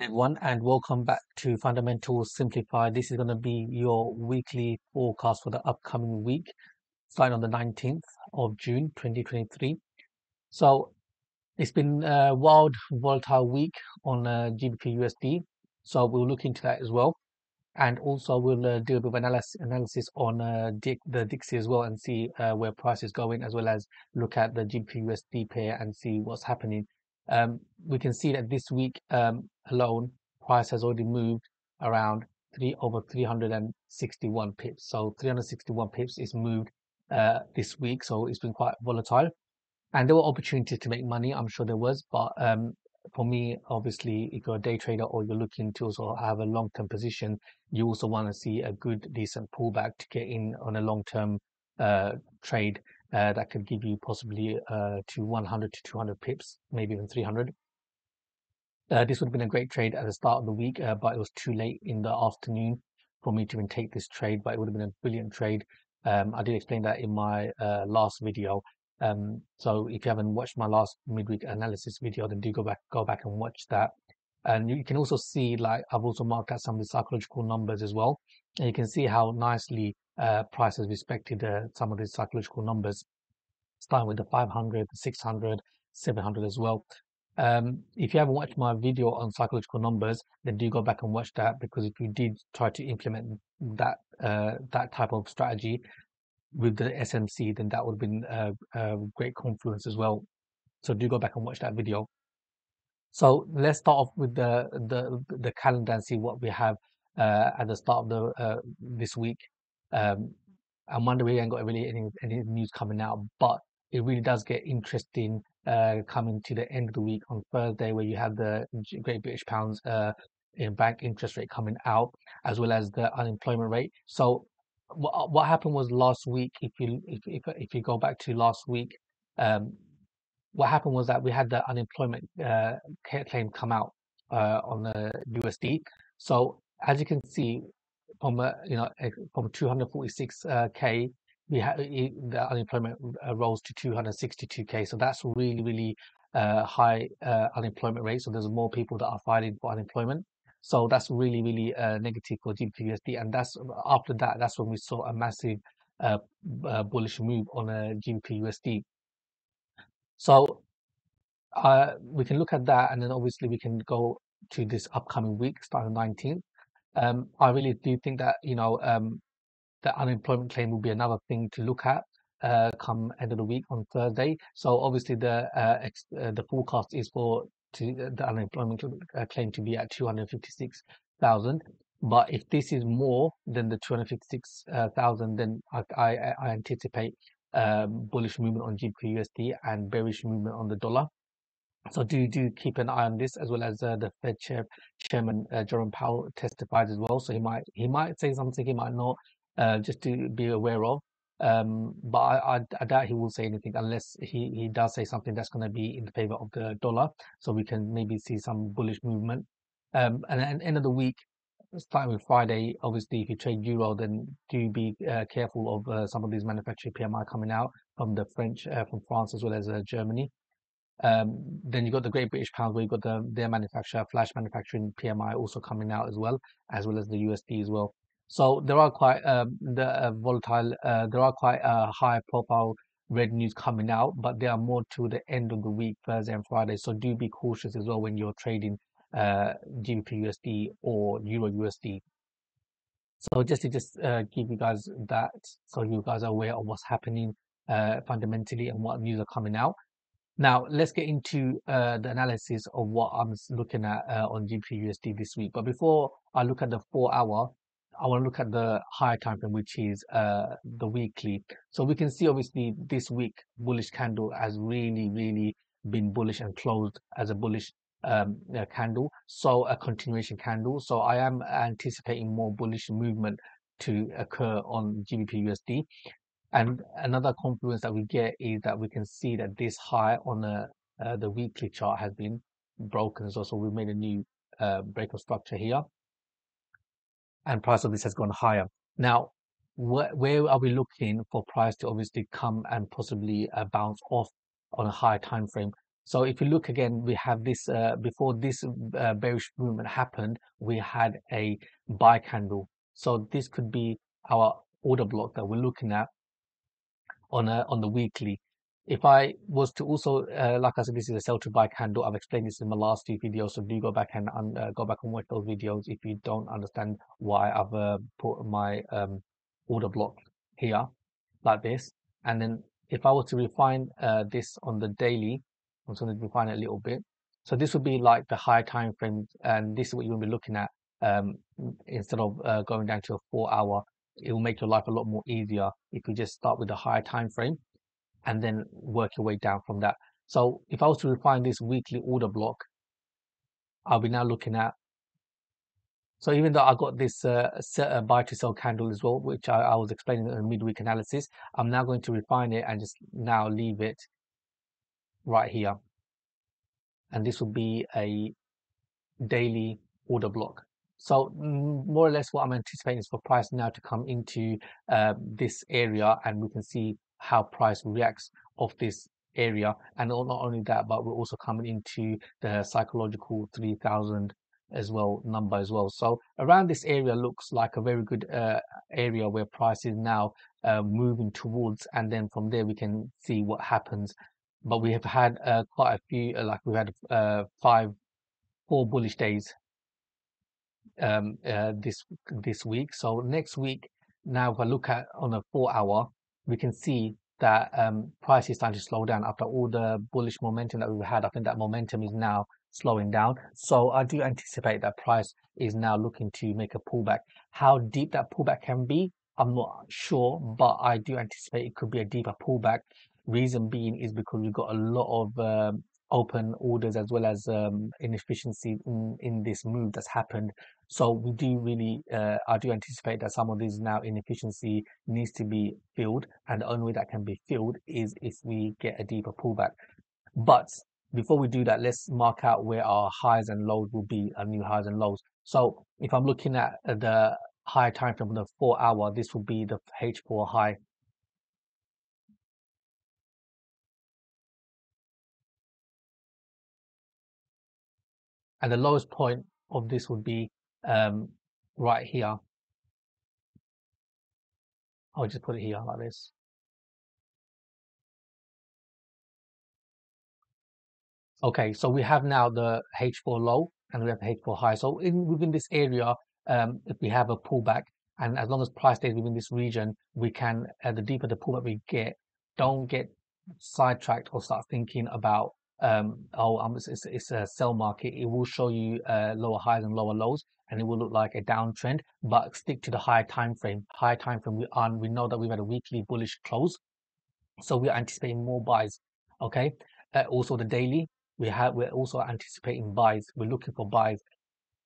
everyone, and welcome back to Fundamentals Simplified. This is going to be your weekly forecast for the upcoming week, starting on the 19th of June 2023. So it's been a wild, volatile week on uh, GBP USD. So we'll look into that as well. And also we'll uh, do a bit of analysis, analysis on uh, the DXY as well and see uh, where price is going, as well as look at the GBP USD pair and see what's happening um, we can see that this week um, alone, price has already moved around three over 361 pips. So 361 pips is moved uh, this week. So it's been quite volatile. And there were opportunities to make money. I'm sure there was, but um, for me, obviously, if you're a day trader or you're looking to also have a long-term position, you also want to see a good, decent pullback to get in on a long-term uh, trade uh, that could give you possibly uh, to 100 to 200 pips, maybe even 300. Uh, this would have been a great trade at the start of the week, uh, but it was too late in the afternoon for me to even take this trade, but it would have been a brilliant trade. Um, I did explain that in my uh, last video. Um, so if you haven't watched my last midweek analysis video, then do go back, go back and watch that. And you can also see, like I've also marked out some of the psychological numbers as well. And you can see how nicely uh, price has respected uh, some of these psychological numbers, starting with the 500, 600, 700 as well. Um, if you haven't watched my video on psychological numbers, then do go back and watch that because if you did try to implement that uh, that type of strategy with the SMC, then that would have been a, a great confluence as well. So do go back and watch that video. So let's start off with the the the calendar and see what we have uh, at the start of the uh, this week. Um, on Monday we ain't got really any, any news coming out, but it really does get interesting uh, coming to the end of the week on Thursday, where you have the Great British Pounds uh, in bank interest rate coming out, as well as the unemployment rate. So what what happened was last week, if you if if, if you go back to last week, um, what happened was that we had the unemployment uh, claim come out uh, on the USD. So as you can see, from uh, you know from 246k we had the unemployment uh, rose to 262k so that's really really uh, high uh, unemployment rate so there's more people that are filing for unemployment. So that's really really uh, negative for GBPUSD and that's after that that's when we saw a massive uh, uh, bullish move on a GBPUSD so we can look at that and then obviously we can go to this upcoming week starting 19th um, I really do think that you know um, the unemployment claim will be another thing to look at uh, come end of the week on Thursday. So obviously the uh, ex- uh, the forecast is for to, uh, the unemployment uh, claim to be at 256,000. But if this is more than the 256,000, then I, I, I anticipate um, bullish movement on GBP USD and bearish movement on the dollar. So do do keep an eye on this as well as uh, the Fed chair, chairman uh, Jerome Powell testifies as well. So he might he might say something, he might not, uh, just to be aware of. Um, but I, I, I, doubt he will say anything unless he, he does say something that's going to be in the favor of the dollar. So we can maybe see some bullish movement. Um, and at the end of the week, starting with Friday, obviously, if you trade euro, then do be uh, careful of uh, some of these manufacturing PMI coming out from the French, uh, from France as well as uh, Germany. Um, then you've got the Great British Pound, where you've got the, their manufacturer, flash manufacturing PMI also coming out as well, as well as the USD as well. So there are quite um, the uh, volatile, uh, there are quite uh, high profile red news coming out, but they are more to the end of the week, Thursday and Friday. So do be cautious as well when you're trading uh, GBP USD or Euro USD. So just to just uh, give you guys that, so you guys are aware of what's happening uh, fundamentally and what news are coming out. Now, let's get into uh, the analysis of what I'm looking at uh, on GBP this week. But before I look at the four hour, I want to look at the higher time frame, which is uh, the weekly. So we can see obviously this week, bullish candle has really, really been bullish and closed as a bullish um, uh, candle. So a continuation candle. So I am anticipating more bullish movement to occur on GBP and another confluence that we get is that we can see that this high on the, uh, the weekly chart has been broken. So, so we've made a new uh, break of structure here. And price of this has gone higher. Now, wh where are we looking for price to obviously come and possibly uh, bounce off on a higher time frame? So if you look again, we have this, uh, before this uh, bearish movement happened, we had a buy candle. So this could be our order block that we're looking at on a, on the weekly. If I was to also, uh, like I said, this is a sell to buy candle. I've explained this in my last two videos, so do go back and uh, go back and watch those videos if you don't understand why I've uh, put my um, order block here like this. And then if I was to refine uh, this on the daily, I'm going to refine it a little bit. So this would be like the high time frame, and this is what you'll be looking at um, instead of uh, going down to a four hour. It will make your life a lot more easier if you just start with a higher time frame and then work your way down from that. So if I was to refine this weekly order block, I'll be now looking at. So even though I got this uh, uh, buy to sell candle as well, which I, I was explaining in the midweek analysis, I'm now going to refine it and just now leave it right here. And this will be a daily order block. So more or less what I'm anticipating is for price now to come into uh, this area and we can see how price reacts of this area. And not only that, but we're also coming into the psychological 3000 as well number as well. So around this area looks like a very good uh, area where price is now uh, moving towards. And then from there, we can see what happens but we have had uh, quite a few, uh, like we've had uh, five, four bullish days um, uh, this this week. So next week, now if I look at on a four hour, we can see that um, price is starting to slow down after all the bullish momentum that we've had. I think that momentum is now slowing down. So I do anticipate that price is now looking to make a pullback. How deep that pullback can be, I'm not sure, but I do anticipate it could be a deeper pullback. Reason being is because we've got a lot of um, open orders as well as um, inefficiency in, in this move that's happened. So we do really, uh, I do anticipate that some of these now inefficiency needs to be filled, and the only way that can be filled is if we get a deeper pullback. But before we do that, let's mark out where our highs and lows will be, our new highs and lows. So if I'm looking at the high time frame the four hour, this will be the H4 high and the lowest point of this would be um, right here. I'll just put it here like this. Okay, so we have now the H4 low and we have the H4 high. So in, within this area, um, if we have a pullback, and as long as price stays within this region, we can, uh, the deeper the pullback we get, don't get sidetracked or start thinking about um, oh, um, it's, it's, a sell market, it will show you uh, lower highs and lower lows, and it will look like a downtrend. But stick to the high time frame. High time frame. We on. We know that we've had a weekly bullish close, so we're anticipating more buys. Okay. Uh, also the daily, we have. We're also anticipating buys. We're looking for buys.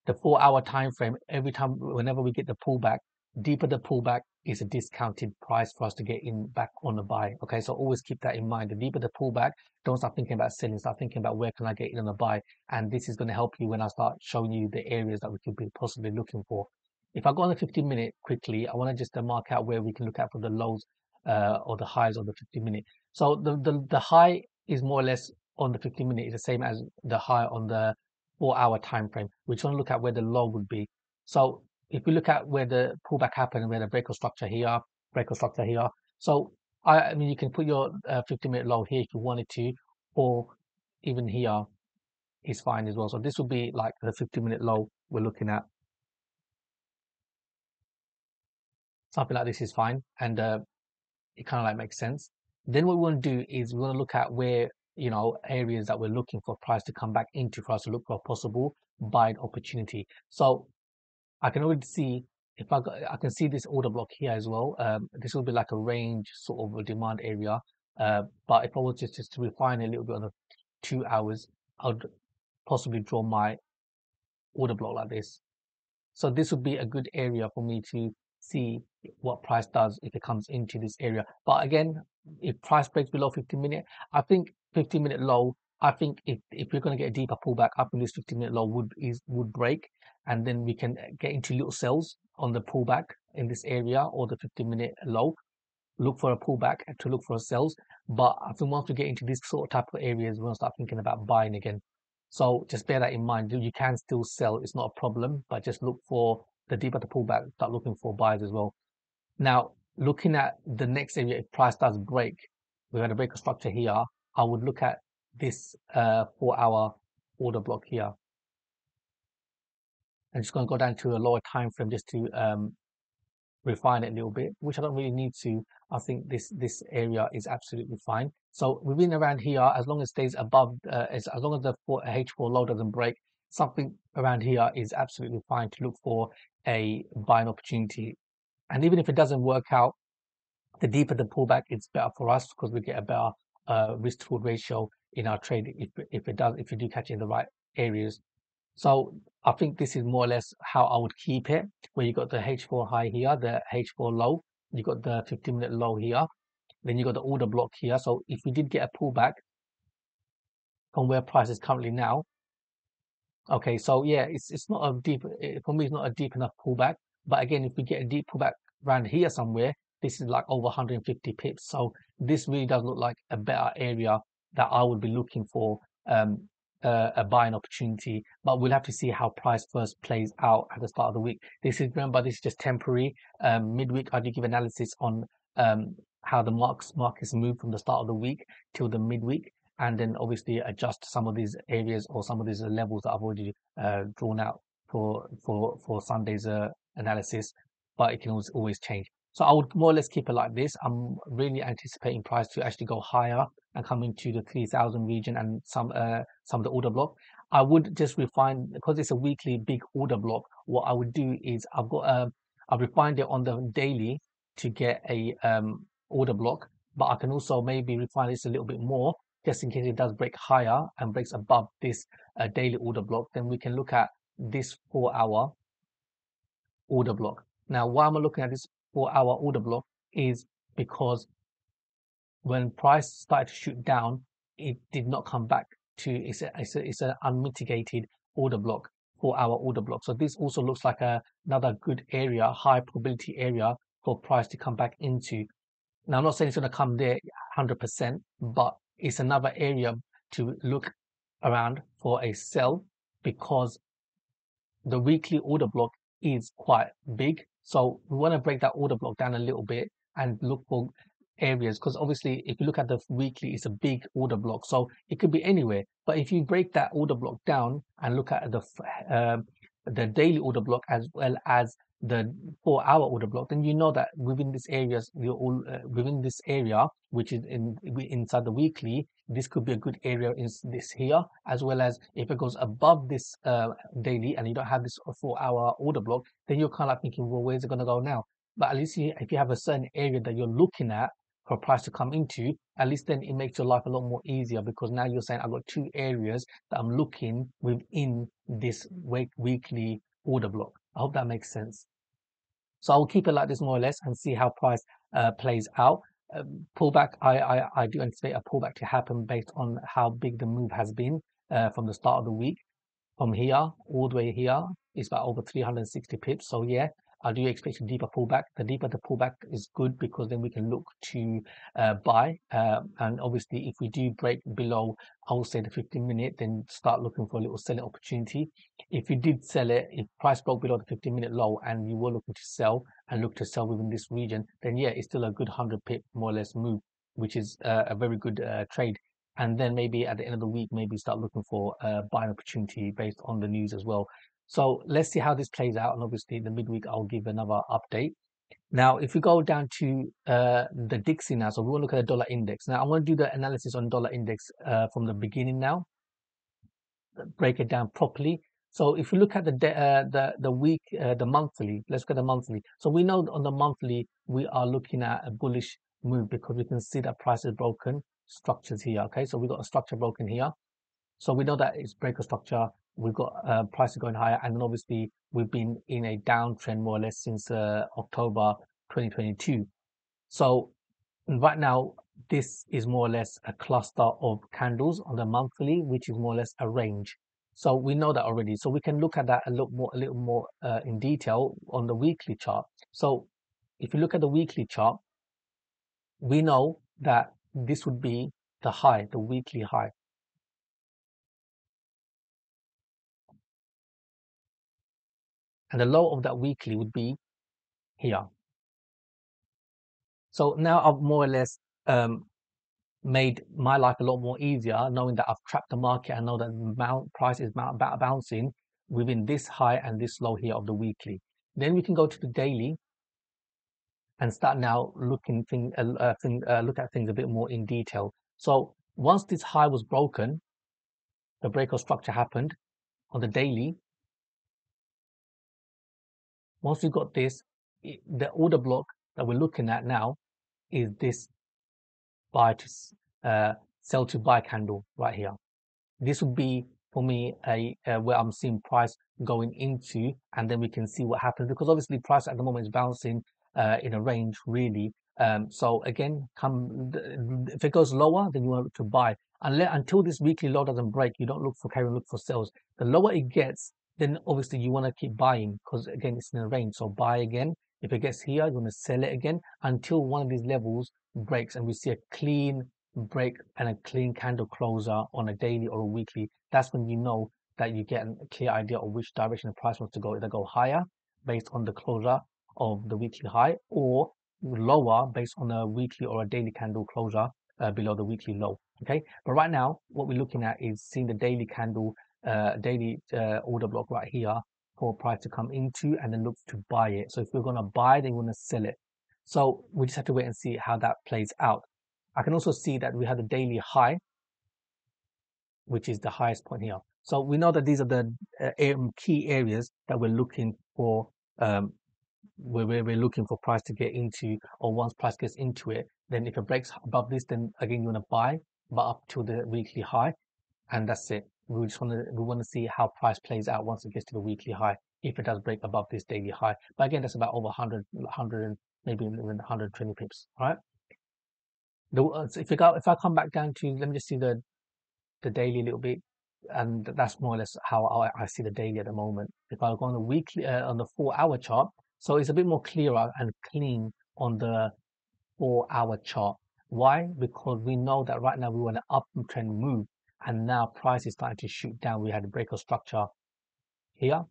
The four-hour time frame. Every time, whenever we get the pullback, deeper the pullback is a discounted price for us to get in back on the buy. Okay, so always keep that in mind. The deeper the pullback, don't start thinking about selling, start thinking about where can I get in on the buy. And this is going to help you when I start showing you the areas that we could be possibly looking for. If I go on the 15 minute quickly, I want to just uh, mark out where we can look at for the lows uh, or the highs on the 15 minute. So the, the, the high is more or less on the 15 minute is the same as the high on the four hour time frame. We just want to look at where the low would be. So if we look at where the pullback happened, where the break of structure here, break of structure here. So I, I mean, you can put your uh, 50 minute low here if you wanted to, or even here is fine as well. So this would be like the 50 minute low we're looking at. Something like this is fine. And uh, it kind of like makes sense. Then what we want to do is we want to look at where, you know, areas that we're looking for price to come back into for us to look for a possible buy opportunity. So I can already see if I got, I can see this order block here as well. Um, this will be like a range sort of a demand area. Uh, but if I was just, just to refine a little bit on the two hours, I'd possibly draw my order block like this. So this would be a good area for me to see what price does if it comes into this area. But again, if price breaks below 15 minute, I think 15 minute low, I think if, if you're going to get a deeper pullback up in this 15 minute low would is would break and then we can get into little sells on the pullback in this area or the 15 minute low look for a pullback to look for sales. But I think once we get into this sort of type of areas, we're gonna start thinking about buying again. So just bear that in mind. You can still sell; it's not a problem. But just look for the deeper the pullback, start looking for buyers as well. Now, looking at the next area, if price does break, we're going to break a structure here. I would look at this uh, four-hour order block here. I'm just going to go down to a lower time frame just to um, refine it a little bit, which I don't really need to. I think this this area is absolutely fine. So within around here, as long as it stays above, uh, as, as long as the H4 low doesn't break, something around here is absolutely fine to look for a buying opportunity. And even if it doesn't work out, the deeper the pullback, it's better for us because we get a better uh, risk to ratio in our trade if, if it does, if you do catch in the right areas. So I think this is more or less how I would keep it, where you got the H4 high here, the H4 low, you got the 15 minute low here, then you got the order block here. So if we did get a pullback from where price is currently now, okay, so yeah, it's it's not a deep eh, for me. It's not a deep enough pullback. But again, if we get a deep pullback around here somewhere, this is like over 150 pips. So this really does look like a better area that I would be looking for um, uh, a buying opportunity. But we'll have to see how price first plays out at the start of the week. This is remember this is just temporary. Um, midweek, I do give analysis on um, how the marks markets move from the start of the week till the midweek, and then obviously adjust some of these areas or some of these levels that I've already uh, drawn out for for for Sunday's uh, analysis. But it can always always change. So I would more or less keep it like this. I'm really anticipating price to actually go higher and come into the 3000 region and some uh, some of the order block. I would just refine because it's a weekly big order block. What I would do is I've got uh, I've refined it on the daily to get a um, order block, but I can also maybe refine this a little bit more just in case it does break higher and breaks above this uh, daily order block. Then we can look at this four hour order block. Now, why am I looking at this four hour order block is because when price started to shoot down, it did not come back to it's a, it's, a, it's an unmitigated order block for our order block. So this also looks like a, another good area, high probability area for price to come back into. Now I'm not saying it's going to come there 100%, but it's another area to look around for a sell because the weekly order block is quite big. So we want to break that order block down a little bit and look for areas because obviously if you look at the weekly it's a big order block so it could be anywhere. But if you break that order block down and look at the uh, the daily order block as well as the four hour order block then you know that within this areas you're all uh, within this area which is in inside the weekly this could be a good area in this here as well as if it goes above this uh, daily and you don't have this four hour order block then you're kind of like thinking well where's it going to go now but at least you, if you have a certain area that you're looking at for price to come into, at least then it makes your life a lot more easier because now you're saying I've got two areas that I'm looking within this week, weekly order block. I hope that makes sense. So I'll keep it like this more or less and see how price uh, plays out. Um, pullback, I, I, I do anticipate a pullback to happen based on how big the move has been uh, from the start of the week. From here all the way here is about over 360 pips. So yeah, I do expect a deeper pullback. The deeper the pullback is good because then we can look to uh, buy. Uh, and obviously, if we do break below, I will say the 15 minute, then start looking for a little selling opportunity. If you did sell it, if price broke below the 15 minute low and you were looking to sell and look to sell within this region, then yeah, it's still a good 100 pip more or less move, which is uh, a very good uh, trade and then maybe at the end of the week, maybe start looking for a buying opportunity based on the news as well. So let's see how this plays out. And obviously, in the midweek, I'll give another update. Now, if we go down to uh, the Dixie now, so we want to look at the dollar index. Now, I want to do the analysis on dollar index uh, from the beginning now, break it down properly. So if you look at the uh, the the week, uh, the monthly, let's look at the monthly. So we know on the monthly we are looking at a bullish move because we can see that price is broken structures here. Okay, so we got a structure broken here. So we know that it's breaker structure we've got uh, prices going higher, and then obviously we've been in a downtrend more or less since uh, October 2022. So right now, this is more or less a cluster of candles on the monthly, which is more or less a range. So we know that already. So we can look at that a little more, a little more uh, in detail on the weekly chart. So if you look at the weekly chart, we know that this would be the high, the weekly high. And the low of that weekly would be here. So now I've more or less um, made my life a lot more easier, knowing that I've trapped the market and know that mount price is bouncing within this high and this low here of the weekly. Then we can go to the daily and start now looking thing, uh, uh, thing, uh, look at things a bit more in detail. So once this high was broken, the break of structure happened on the daily. Once we've got this, the order block that we're looking at now is this buy to uh, sell to buy candle right here. This would be for me a, a, where I'm seeing price going into, and then we can see what happens because obviously price at the moment is bouncing uh, in a range really. Um, so again, come if it goes lower, then you want to buy. Unless, until this weekly low doesn't break, you don't look for carry, look for sales. The lower it gets, then obviously you want to keep buying because again it's in a range. So buy again. If it gets here, you want to sell it again until one of these levels breaks and we see a clean break and a clean candle closer on a daily or a weekly. That's when you know that you get a clear idea of which direction the price wants to go. Either go higher based on the closure of the weekly high or lower based on a weekly or a daily candle closure uh, below the weekly low. Okay, but right now what we're looking at is seeing the daily candle, uh, daily uh, order block right here for price to come into and then look to buy it. So if we're going to buy, then we're going to sell it. So we just have to wait and see how that plays out. I can also see that we have the daily high, which is the highest point here. So we know that these are the uh, key areas that we're looking for um, where we're looking for price to get into or once price gets into it then if it breaks above this then again you want to buy but up to the weekly high and that's it we just want to we want to see how price plays out once it gets to the weekly high if it does break above this daily high but again that's about over 100 100 maybe even 120 pips right the, uh, if you go if i come back down to let me just see the the daily a little bit and that's more or less how I, I see the daily at the moment if i go on the weekly uh, on the four hour chart so it's a bit more clearer and clean on the four hour chart. Why? Because we know that right now we want an uptrend move and now price is starting to shoot down. We had a break of structure here.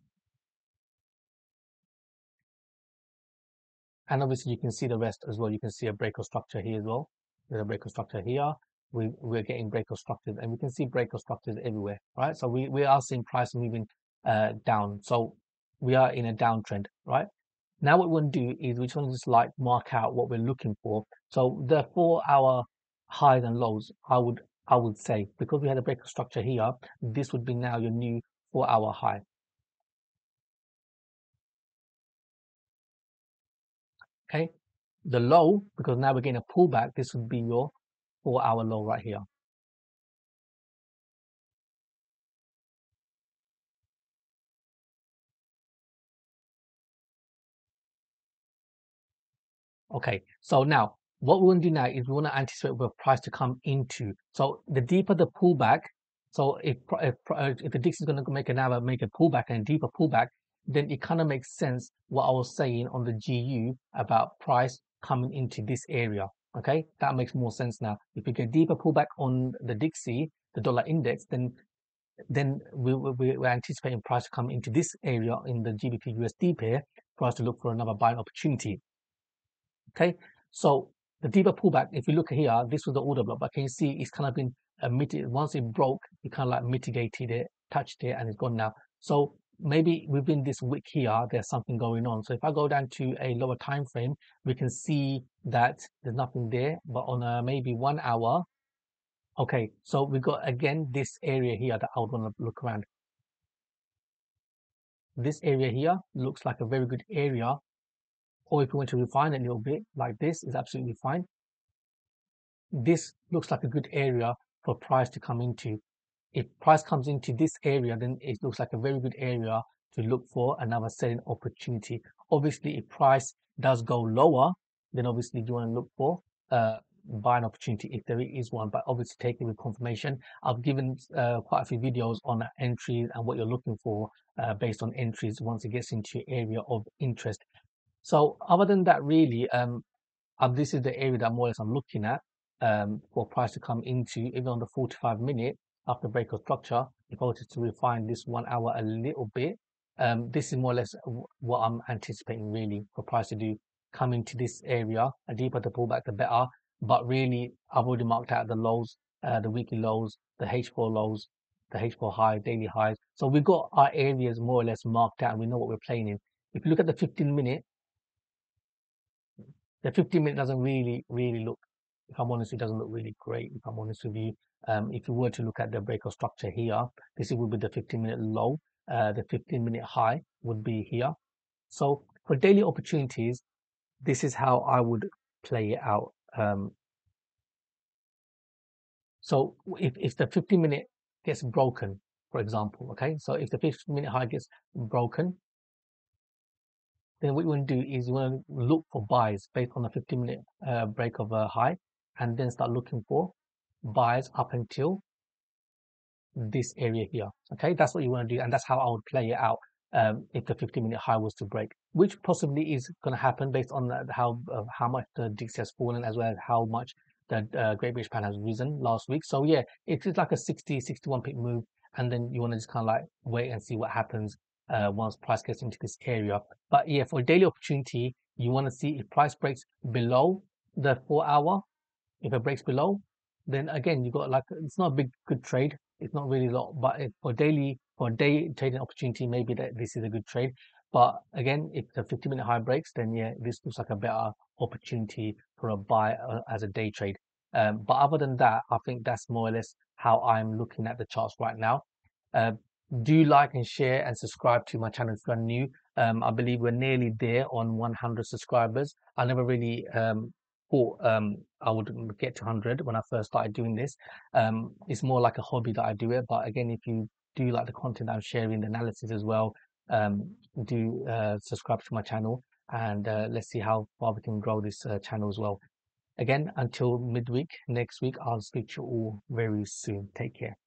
And obviously you can see the rest as well. You can see a break of structure here as well. There's a break of structure here. We, we're getting break of structures and we can see break of structures everywhere, right? So we, we are seeing price moving uh, down. So we are in a downtrend, right? Now what we want to do is we just want to just like mark out what we're looking for. So the four hour highs and lows, I would I would say because we had a breaker structure here, this would be now your new four hour high. Okay, the low, because now we're getting a pullback, this would be your four hour low right here. Okay, so now what we want to do now is we want to anticipate where price to come into. So the deeper the pullback, so if if, if the DIX is going to make another make a pullback and a deeper pullback, then it kind of makes sense what I was saying on the GU about price coming into this area. Okay, that makes more sense now. If we get deeper pullback on the DXY, the dollar index, then then we, we, we're anticipating price to come into this area in the GBP USD pair for us to look for another buying opportunity. Okay, so the deeper pullback, if you look here, this was the order block, but can you see it's kind of been uh, mitigated. Once it broke, it kind of like mitigated it, touched it, and it's gone now. So maybe within this wick here, there's something going on. So if I go down to a lower time frame, we can see that there's nothing there, but on a maybe one hour, okay, so we got again this area here that I would want to look around. This area here looks like a very good area or if you want to refine it a little bit like this is absolutely fine. This looks like a good area for price to come into. If price comes into this area, then it looks like a very good area to look for another selling opportunity. Obviously, if price does go lower, then obviously you want to look for uh, buying opportunity if there is one, but obviously take it with confirmation. I've given uh, quite a few videos on entries and what you're looking for uh, based on entries once it gets into your area of interest. So other than that, really, um, um, this is the area that more or less I'm looking at um, for price to come into, even on the 45 minute after break of structure. If I were to refine this one hour a little bit, um, this is more or less what I'm anticipating really for price to do come into this area. The deeper the pullback, the better. But really, I've already marked out the lows, uh, the weekly lows, the H4 lows, the H4 highs, daily highs. So we've got our areas more or less marked out and we know what we're playing in. If you look at the 15 minute, the 15 minute doesn't really, really look, if I'm honest, it doesn't look really great. If I'm honest with you, um, if you were to look at the break of structure here, this would be the 15 minute low. Uh, the 15 minute high would be here. So for daily opportunities, this is how I would play it out. Um, so if, if the 15 minute gets broken, for example, okay, so if the 15 minute high gets broken, then what you want to do is you want to look for buys based on the 15 minute uh, break of a high and then start looking for buys up until this area here. Okay, that's what you want to do, and that's how I would play it out um, if the 50 minute high was to break, which possibly is going to happen based on how uh, how much the DXY has fallen as well as how much the uh, Great British Pound has risen last week. So yeah, it's like a 60, 61 pick move, and then you want to just kind of like wait and see what happens uh, once price gets into this area. But yeah, for daily opportunity, you want to see if price breaks below the four hour. If it breaks below, then again you got like it's not a big good trade. It's not really a lot, but for daily for day trading opportunity, maybe that this is a good trade. But again, if the 50 minute high breaks, then yeah, this looks like a better opportunity for a buy uh, as a day trade. Um, but other than that, I think that's more or less how I'm looking at the charts right now. Uh, do like and share and subscribe to my channel if you're new. Um, I believe we're nearly there on 100 subscribers. I never really um, thought um, I would get to 100 when I first started doing this. Um, it's more like a hobby that I do it. But again, if you do like the content I'm sharing, the analysis as well, um, do uh, subscribe to my channel and uh, let's see how far we can grow this uh, channel as well. Again, until midweek next week, I'll speak to you all very soon. Take care.